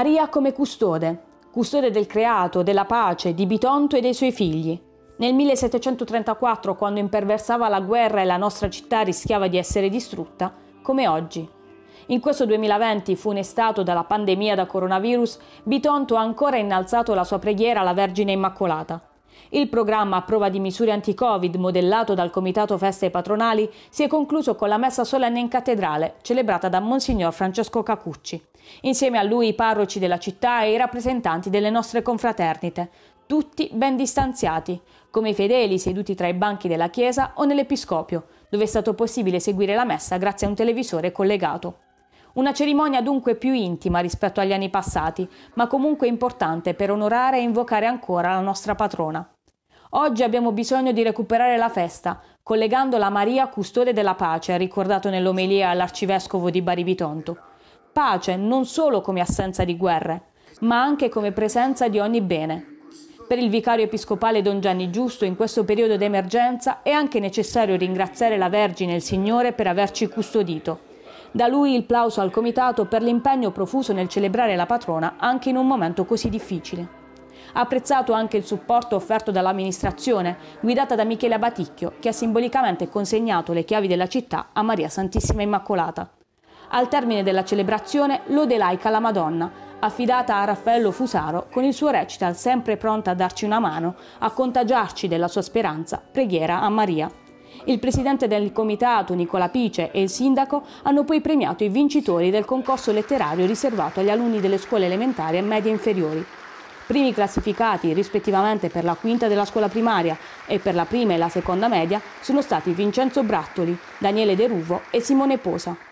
Maria come custode, custode del creato, della pace, di Bitonto e dei suoi figli. Nel 1734, quando imperversava la guerra e la nostra città rischiava di essere distrutta, come oggi. In questo 2020, funestato dalla pandemia da coronavirus, Bitonto ha ancora innalzato la sua preghiera alla Vergine Immacolata. Il programma a prova di misure anti-Covid, modellato dal Comitato Feste Patronali, si è concluso con la messa solenne in cattedrale, celebrata da Monsignor Francesco Cacucci. Insieme a lui i parroci della città e i rappresentanti delle nostre confraternite, tutti ben distanziati, come i fedeli seduti tra i banchi della chiesa o nell'episcopio, dove è stato possibile seguire la messa grazie a un televisore collegato. Una cerimonia dunque più intima rispetto agli anni passati, ma comunque importante per onorare e invocare ancora la nostra patrona. Oggi abbiamo bisogno di recuperare la festa, collegandola a Maria, custode della pace, ricordato nell'omelia all'arcivescovo di Bari Bitonto. Pace non solo come assenza di guerre, ma anche come presenza di ogni bene. Per il vicario episcopale Don Gianni Giusto in questo periodo d'emergenza è anche necessario ringraziare la Vergine e il Signore per averci custodito. Da lui il plauso al comitato per l'impegno profuso nel celebrare la patrona anche in un momento così difficile. Apprezzato anche il supporto offerto dall'amministrazione, guidata da Michele Baticchio, che ha simbolicamente consegnato le chiavi della città a Maria Santissima Immacolata. Al termine della celebrazione, lode laica alla Madonna, affidata a Raffaello Fusaro con il suo recital sempre pronta a darci una mano, a contagiarci della sua speranza, preghiera a Maria. Il presidente del comitato Nicola Pice e il sindaco hanno poi premiato i vincitori del concorso letterario riservato agli alunni delle scuole elementari e medie inferiori. Primi classificati rispettivamente per la quinta della scuola primaria e per la prima e la seconda media sono stati Vincenzo Brattoli, Daniele De Ruvo e Simone Posa.